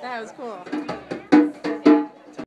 That was cool.